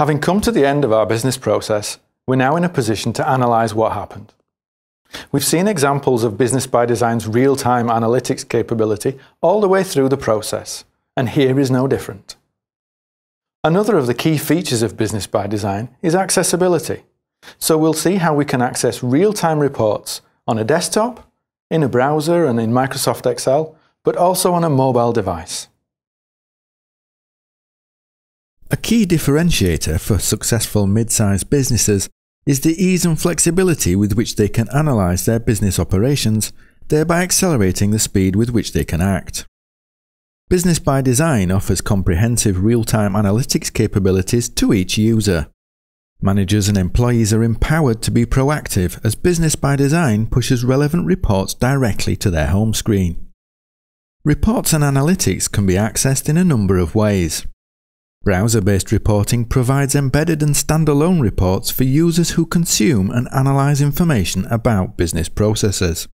Having come to the end of our business process, we're now in a position to analyse what happened. We've seen examples of Business ByDesign's real-time analytics capability all the way through the process, and here is no different. Another of the key features of Business ByDesign is accessibility. So we'll see how we can access real-time reports on a desktop, in a browser and in Microsoft Excel, but also on a mobile device. A key differentiator for successful mid-sized businesses is the ease and flexibility with which they can analyse their business operations, thereby accelerating the speed with which they can act. Business ByDesign offers comprehensive real-time analytics capabilities to each user. Managers and employees are empowered to be proactive as Business ByDesign pushes relevant reports directly to their home screen. Reports and analytics can be accessed in a number of ways. Browser-based reporting provides embedded and standalone reports for users who consume and analyze information about business processes.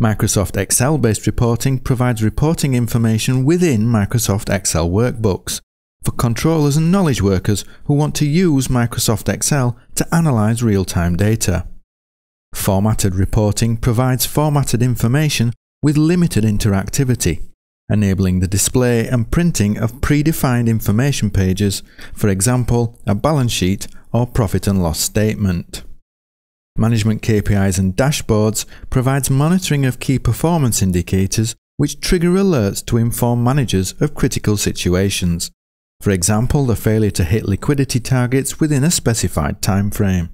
Microsoft Excel-based reporting provides reporting information within Microsoft Excel workbooks for controllers and knowledge workers who want to use Microsoft Excel to analyze real-time data. Formatted reporting provides formatted information with limited interactivity enabling the display and printing of predefined information pages, for example, a balance sheet or profit and loss statement. Management KPIs and dashboards provides monitoring of key performance indicators which trigger alerts to inform managers of critical situations, for example, the failure to hit liquidity targets within a specified time frame.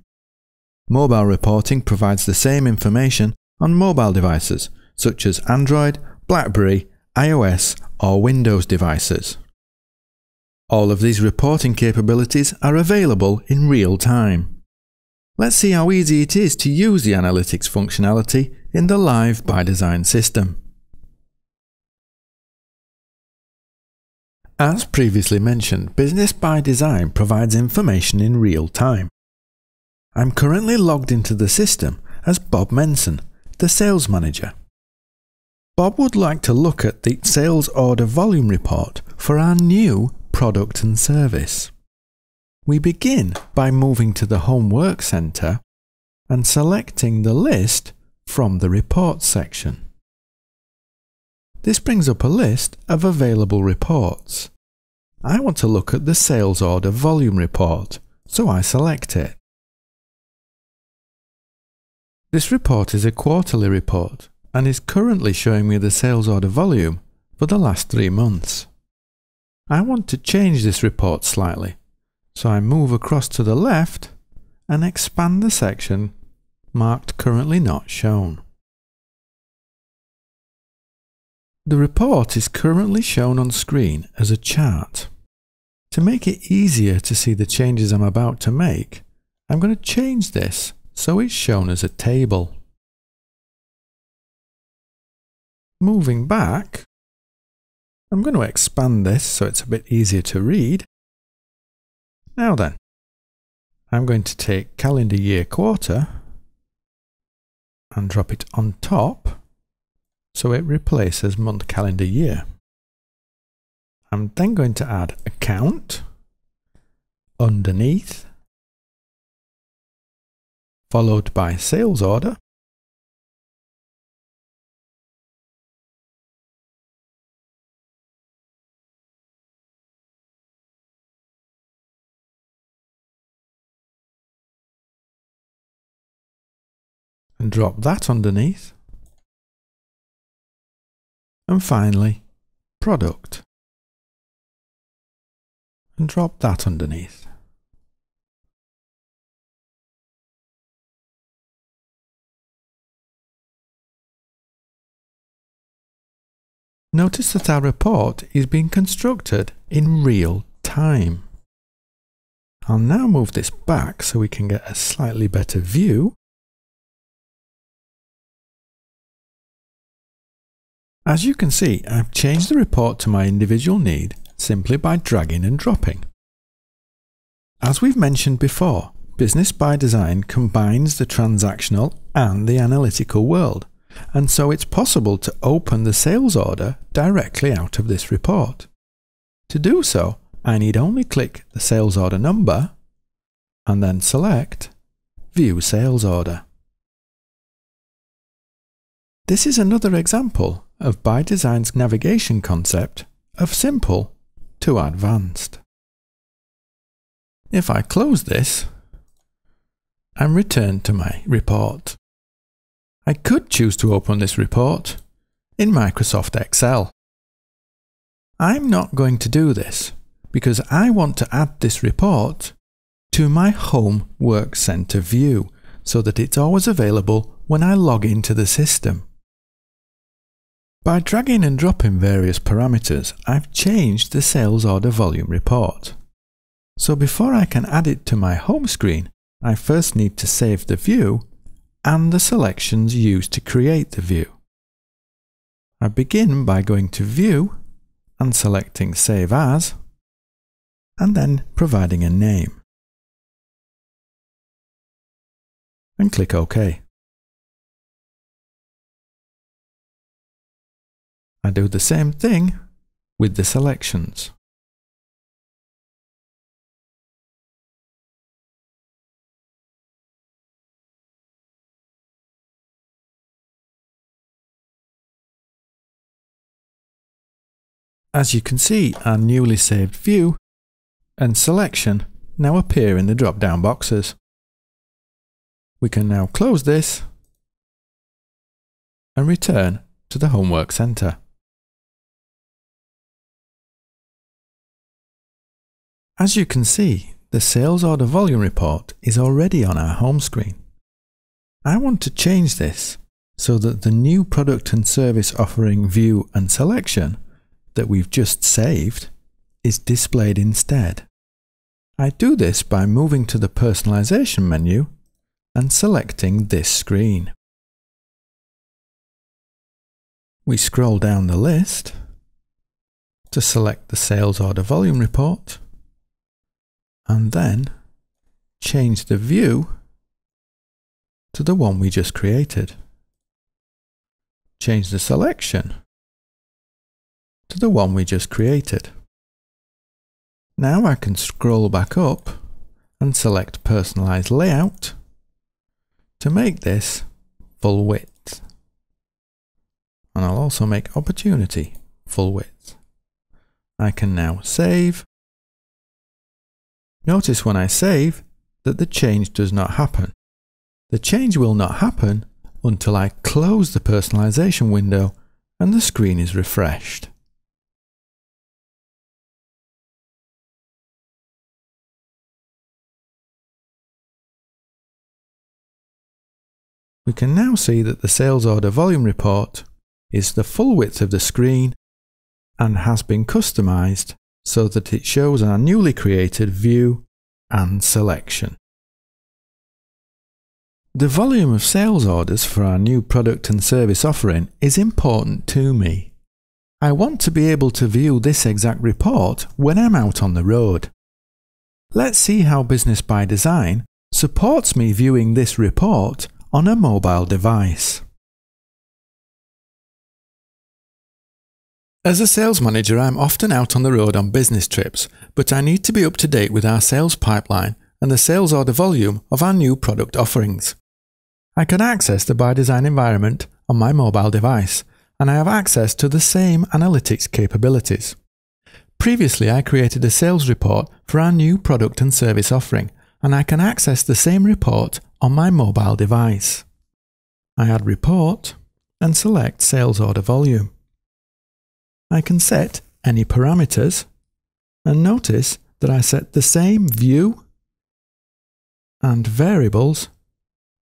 Mobile reporting provides the same information on mobile devices such as Android, BlackBerry iOS or Windows devices. All of these reporting capabilities are available in real time. Let's see how easy it is to use the analytics functionality in the Live by Design system. As previously mentioned, Business ByDesign provides information in real time. I'm currently logged into the system as Bob Menson, the sales manager. Bob would like to look at the sales order volume report for our new product and service. We begin by moving to the Home Work Centre and selecting the list from the Reports section. This brings up a list of available reports. I want to look at the sales order volume report, so I select it. This report is a quarterly report and is currently showing me the sales order volume for the last three months. I want to change this report slightly, so I move across to the left and expand the section marked currently not shown. The report is currently shown on screen as a chart. To make it easier to see the changes I'm about to make, I'm going to change this so it's shown as a table. Moving back, I'm going to expand this so it's a bit easier to read. Now then, I'm going to take calendar year quarter and drop it on top so it replaces month calendar year. I'm then going to add account underneath, followed by sales order, and drop that underneath. And finally, product. And drop that underneath. Notice that our report is being constructed in real time. I'll now move this back so we can get a slightly better view. As you can see, I've changed the report to my individual need simply by dragging and dropping. As we've mentioned before, Business ByDesign combines the transactional and the analytical world, and so it's possible to open the sales order directly out of this report. To do so, I need only click the sales order number and then select View Sales Order. This is another example of ByDesign's navigation concept of simple to advanced. If I close this and return to my report, I could choose to open this report in Microsoft Excel. I'm not going to do this because I want to add this report to my Home Work Center view so that it's always available when I log into the system. By dragging and dropping various parameters, I've changed the sales order volume report. So before I can add it to my home screen, I first need to save the view and the selections used to create the view. I begin by going to View and selecting Save As, and then providing a name. And click OK. I do the same thing with the selections. As you can see, our newly saved view and selection now appear in the drop-down boxes. We can now close this and return to the Home Work As you can see, the sales order volume report is already on our home screen. I want to change this so that the new product and service offering view and selection that we've just saved is displayed instead. I do this by moving to the personalization menu and selecting this screen. We scroll down the list to select the sales order volume report and then change the view to the one we just created. Change the selection to the one we just created. Now I can scroll back up and select Personalize Layout to make this full width. And I'll also make Opportunity full width. I can now save Notice when I save that the change does not happen. The change will not happen until I close the personalization window and the screen is refreshed. We can now see that the sales order volume report is the full width of the screen and has been customized so that it shows our newly created view and selection. The volume of sales orders for our new product and service offering is important to me. I want to be able to view this exact report when I'm out on the road. Let's see how Business ByDesign supports me viewing this report on a mobile device. As a sales manager, I'm often out on the road on business trips, but I need to be up to date with our sales pipeline and the sales order volume of our new product offerings. I can access the ByDesign environment on my mobile device, and I have access to the same analytics capabilities. Previously, I created a sales report for our new product and service offering, and I can access the same report on my mobile device. I add Report and select Sales Order Volume. I can set any parameters and notice that I set the same view and variables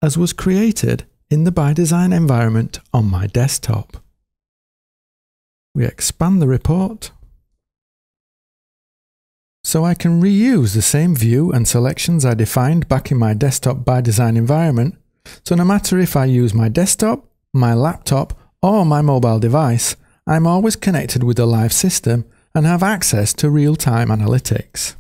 as was created in the ByDesign environment on my desktop. We expand the report so I can reuse the same view and selections I defined back in my desktop ByDesign environment. So no matter if I use my desktop, my laptop or my mobile device, I'm always connected with the live system and have access to real-time analytics.